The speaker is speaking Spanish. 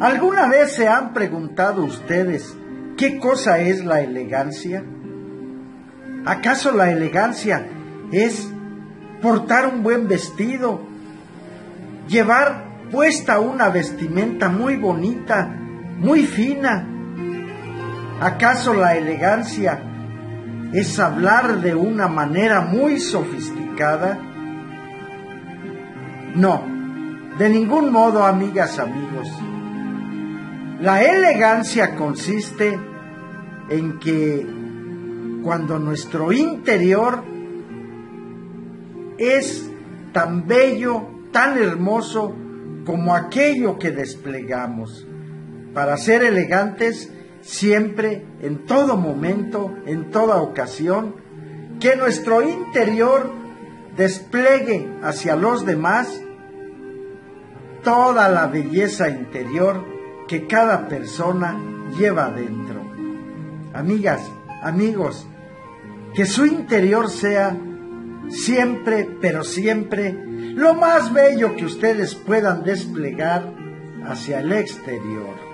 ¿Alguna vez se han preguntado ustedes qué cosa es la elegancia? ¿Acaso la elegancia es portar un buen vestido, llevar puesta una vestimenta muy bonita, muy fina? ¿Acaso la elegancia es hablar de una manera muy sofisticada? No, de ningún modo, amigas, amigos. La elegancia consiste en que cuando nuestro interior es tan bello, tan hermoso como aquello que desplegamos. Para ser elegantes, siempre, en todo momento, en toda ocasión, que nuestro interior despliegue hacia los demás toda la belleza interior que cada persona lleva dentro. Amigas, amigos, que su interior sea siempre, pero siempre, lo más bello que ustedes puedan desplegar hacia el exterior.